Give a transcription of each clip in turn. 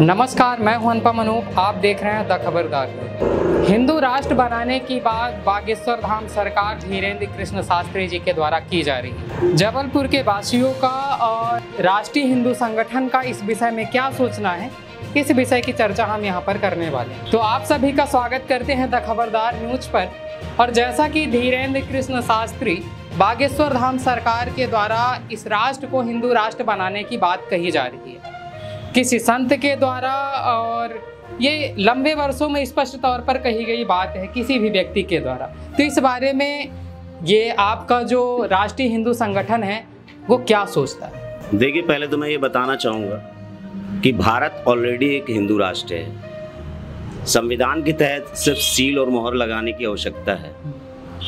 नमस्कार, मैं हूँ अनुपम अनूप। आप देख रहे हैं द खबरदार। हिंदू राष्ट्र बनाने की बात बागेश्वर धाम सरकार धीरेन्द्र कृष्ण शास्त्री जी के द्वारा की जा रही है। जबलपुर के वासियों का और राष्ट्रीय हिंदू संगठन का इस विषय में क्या सोचना है, इस विषय की चर्चा हम यहाँ पर करने वाले हैं। तो आप सभी का स्वागत करते हैं द खबरदार न्यूज़ पर। और जैसा कि धीरेन्द्र कृष्ण शास्त्री बागेश्वर धाम सरकार के द्वारा इस राष्ट्र को हिंदू राष्ट्र बनाने की बात कही जा रही है। किसी संत के द्वारा और ये लंबे वर्षों में स्पष्ट तौर पर कही गई बात है किसी भी व्यक्ति के द्वारा। तो इस बारे में ये आपका जो राष्ट्रीय हिंदू संगठन है, वो क्या सोचता है? देखिए, पहले तो मैं ये बताना चाहूँगा कि भारत ऑलरेडी एक हिंदू राष्ट्र है। संविधान के तहत सिर्फ़ सील और मोहर लगाने की आवश्यकता है।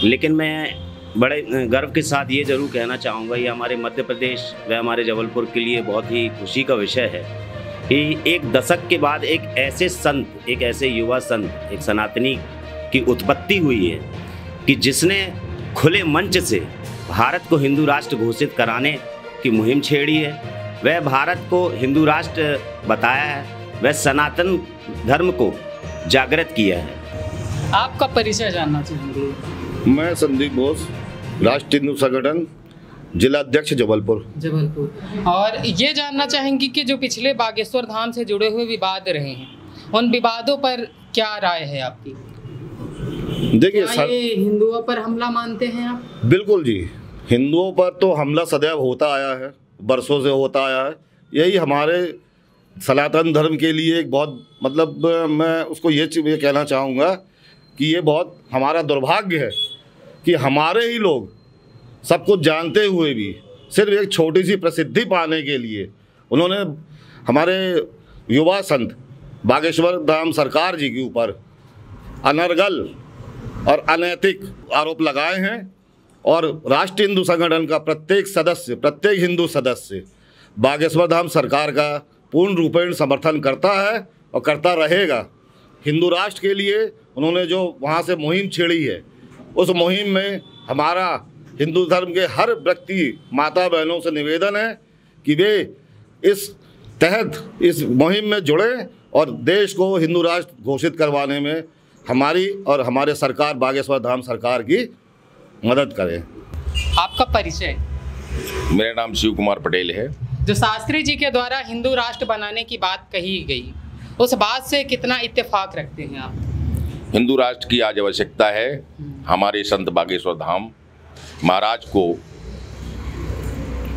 लेकिन मैं बड़े गर्व के साथ ये ज़रूर कहना चाहूँगा ये हमारे मध्य प्रदेश व हमारे जबलपुर के लिए बहुत ही खुशी का विषय है कि एक दशक के बाद एक ऐसे संत एक ऐसे युवा संत एक सनातनी की उत्पत्ति हुई है कि जिसने खुले मंच से भारत को हिंदू राष्ट्र घोषित कराने की मुहिम छेड़ी है। वह भारत को हिंदू राष्ट्र बताया है वह सनातन धर्म को जागृत किया है। आपका परिचय जानना चाहेंगे? मैं संदीप बोस राष्ट्रीय हिंदू संगठन जिला अध्यक्ष जबलपुर। जबलपुर। और ये जानना चाहेंगे कि जो पिछले बागेश्वर धाम से जुड़े हुए विवाद रहे हैं उन विवादों पर क्या राय है आपकी? देखिए सर हिंदुओं पर हमला मानते हैं आप? बिल्कुल जी। हिंदुओं पर तो हमला सदैव होता आया है बरसों से होता आया है। यही हमारे सनातन धर्म के लिए एक बहुत मतलब मैं उसको ये ये कहना चाहूँगा कि ये बहुत हमारा दुर्भाग्य है कि हमारे ही लोग सब कुछ जानते हुए भी, सिर्फ़ एक छोटी सी प्रसिद्धि पाने के लिए, उन्होंने हमारे युवा संत बागेश्वर धाम सरकार जी के ऊपर अनर्गल और अनैतिक आरोप लगाए हैं और राष्ट्रीय हिंदू संगठन का प्रत्येक सदस्य, प्रत्येक हिंदू सदस्य बागेश्वर धाम सरकार का पूर्ण रूपेण समर्थन करता है और करता रहेगा। हिंदू राष्ट्र के लिए उन्होंने जो वहाँ से मुहिम छेड़ी है उस मुहिम में हमारा हिंदू धर्म के हर व्यक्ति माता बहनों से निवेदन है कि वे इस तहत इस मुहिम में जुड़े और देश को हिंदू राष्ट्र घोषित करवाने में हमारी और हमारे सरकार बागेश्वर धाम सरकार की मदद करें। आपका परिचय? मेरा नाम शिव कुमार पटेल है। जो शास्त्री जी के द्वारा हिंदू राष्ट्र बनाने की बात कही गई उस बात से कितना इत्तेफाक रखते हैं आप? हिंदू राष्ट्र की आज आवश्यकता है हमारे संत बागेश्वर धाम महाराज को।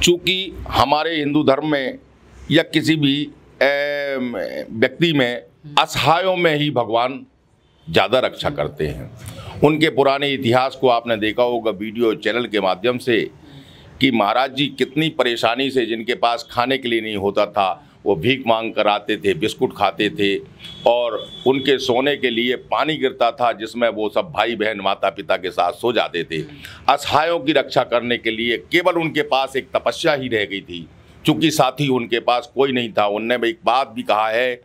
चूँकि हमारे हिंदू धर्म में या किसी भी व्यक्ति में असहायों में ही भगवान ज़्यादा रक्षा करते हैं। उनके पुराने इतिहास को आपने देखा होगा वीडियो चैनल के माध्यम से कि महाराज जी कितनी परेशानी से जिनके पास खाने के लिए नहीं होता था वो भीख मांग कर आते थे, बिस्कुट खाते थे और उनके सोने के लिए पानी गिरता था जिसमें वो सब भाई बहन माता पिता के साथ सो जाते थे। असहायों की रक्षा करने के लिए केवल उनके पास एक तपस्या ही रह गई थी। चूँकि साथी उनके पास कोई नहीं था, उनने एक बात भी कहा है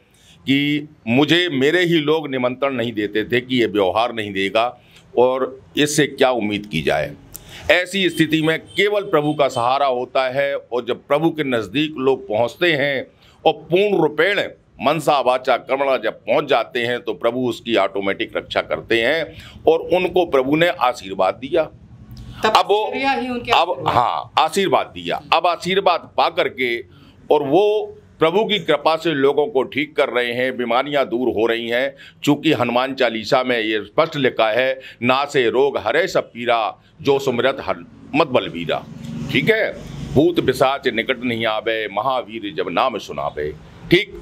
कि मुझे मेरे ही लोग निमंत्रण नहीं देते थे कि ये व्यवहार नहीं देगा और इससे क्या उम्मीद की जाए। ऐसी स्थिति में केवल प्रभु का सहारा होता है और जब प्रभु के नज़दीक लोग पहुँचते हैं और पूर्ण रूपेण मनसा वाचा कर्मणा जब पहुँच जाते हैं तो प्रभु उसकी ऑटोमेटिक रक्षा करते हैं और उनको प्रभु ने आशीर्वाद दिया। अब वो अब हाँ आशीर्वाद दिया। अब आशीर्वाद पा करके और वो प्रभु की कृपा से लोगों को ठीक कर रहे हैं बीमारियाँ दूर हो रही हैं। चूँकि हनुमान चालीसा में ये स्पष्ट लिखा है ना से रोग हरे सब पीरा जो सुमरत हर मत बलबीरा ठीक है? भूत पिशाच निकट नहीं आवे, महावीर जब नाम सुनावे। ठीक,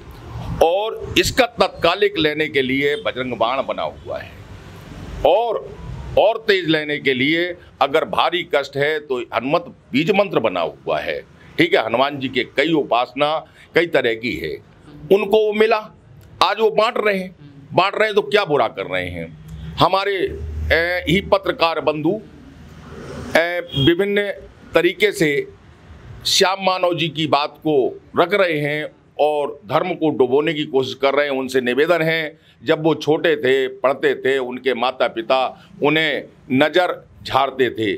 और इसका तत्कालिक लेने के लिए बजरंग बाण बना हुआ है। और और तेज लेने के लिए अगर भारी कष्ट है तो हनुमत बीज मंत्र बना हुआ है। ठीक है, हनुमान जी के कई उपासना, कई तरह की है। उनको वो मिला। आज वो बांट रहे हैं। बांट रहे हैं तो क्या बुरा कर रहे हैं? हमारे ही पत्रकार बंधु विभिन्न तरीके से श्याम मानव जी की बात को रख रहे हैं और धर्म को डुबोने की कोशिश कर रहे हैं, उनसे निवेदन है। जब वो छोटे थे, पढ़ते थे, उनके माता पिता उन्हें नज़र झाड़ते थे।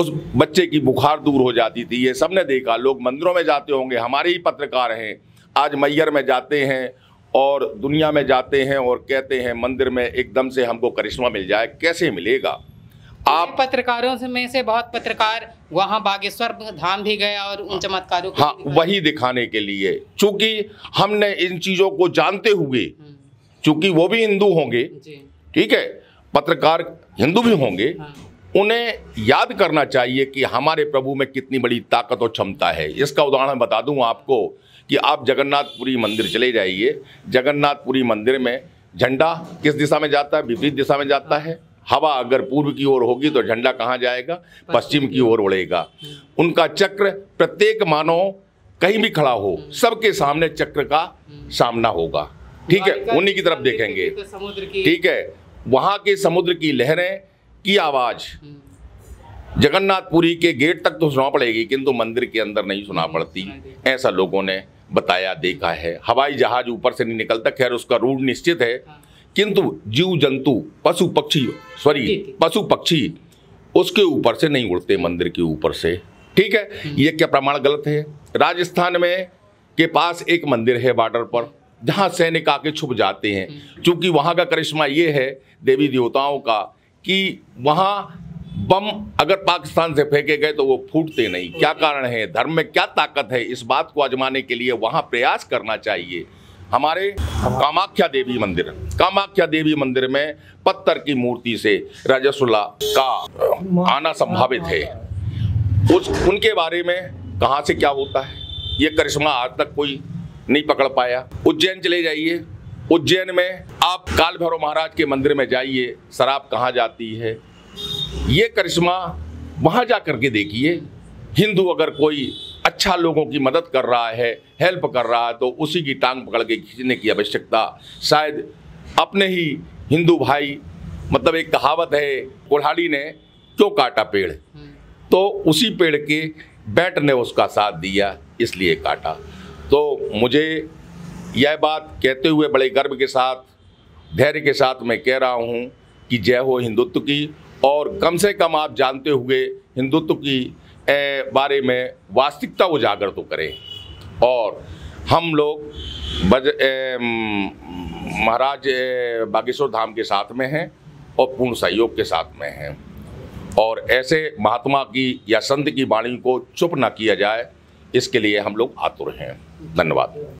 उस बच्चे की बुखार दूर हो जाती थी। ये सबने देखा। लोग मंदिरों में जाते होंगे। हमारे ही पत्रकार हैं। आज मैयर में जाते हैं और दुनिया में जाते हैं और कहते हैं, मंदिर में एकदम से हमको करिश्मा मिल जाए। कैसे मिलेगा? आप पत्रकारों से में से बहुत पत्रकार वहाँ बागेश्वर धाम भी गया और उन चमत्कारों को हाँ वही दिखाने के लिए। चूँकि हमने इन चीज़ों को जानते हुए हम्म, चूँकि वो भी हिंदू होंगे ठीक है पत्रकार हिंदू भी होंगे हाँ। उन्हें याद करना चाहिए कि हमारे प्रभु में कितनी बड़ी ताकत और क्षमता है। इसका उदाहरण बता दूँ आपको कि आप जगन्नाथपुरी मंदिर चले जाइए। जगन्नाथपुरी मंदिर में झंडा किस दिशा में जाता है विपरीत दिशा में जाता है? हवा अगर पूर्व की ओर होगी तो झंडा कहाँ जाएगा? पश्चिम की ओर। उड़ेगा। उनका चक्र प्रत्येक मानव कहीं भी खड़ा हो सबके सामने चक्र का सामना होगा। ठीक है? उन्हीं की तरफ़ देखेंगे। ठीक है? वहाँ के समुद्र की लहरें की आवाज़। हम्म, जगन्नाथपुरी के गेट तक तो सुना पड़ेगी किंतु मंदिर के अंदर नहीं सुना पड़ती। ऐसा लोगों ने बताया देखा है। हवाई जहाज़ ऊपर से नहीं निकलता खैर उसका रूट निश्चित है। किंतु जीव जंतु पशु पक्षी सॉरी पशु पक्षी उसके ऊपर से नहीं उड़ते मंदिर के ऊपर से। ठीक है? ये क्या प्रमाण गलत है? राजस्थान में के पास एक मंदिर है बॉर्डर पर जहाँ सैनिक आके छुप जाते हैं। क्योंकि वहाँ का करिश्मा ये है देवी देवताओं का कि वहाँ बम अगर पाकिस्तान से फेंके गए तो वो फूटते नहीं। क्या कारण है? धर्म में क्या ताकत है? इस बात को आजमाने के लिए वहाँ प्रयास करना चाहिए। हमारे कामाख्या देवी मंदिर, कामाख्या देवी मंदिर में पत्थर की मूर्ति से राजस्वला का आना संभावित है। उस, उनके बारे में कहाँ से क्या होता है? ये करिश्मा आज तक कोई नहीं पकड़ पाया। उज्जैन चले जाइए। उज्जैन में आप काल भैरव महाराज के मंदिर में जाइए। शराब कहाँ जाती है? ये करिश्मा वहाँ जा करके देखिए। हिंदू अगर कोई अच्छा लोगों की मदद कर रहा है हेल्प कर रहा है तो उसी की टांग पकड़ के खींचने की आवश्यकता। शायद अपने ही हिंदू भाई मतलब एक कहावत है, कोल्हाड़ी ने क्यों काटा पेड़? तो उसी पेड़ के बैट ने उसका साथ दिया, इसलिए काटा। तो मुझे यह बात कहते हुए बड़े गर्व के साथ, धैर्य के साथ मैं कह रहा हूँ कि जय हो हिंदुत्व की, और कम से कम आप जानते हुए हिंदुत्व की बारे में वास्तविकता उजागर तो करें। और हम लोग बज महाराज बागेश्वर धाम के साथ में हैं और पूर्ण सहयोग के साथ में हैं। और ऐसे महात्मा की या संत की वाणी को चुप ना किया जाए, इसके लिए हम लोग आतुर हैं। धन्यवाद।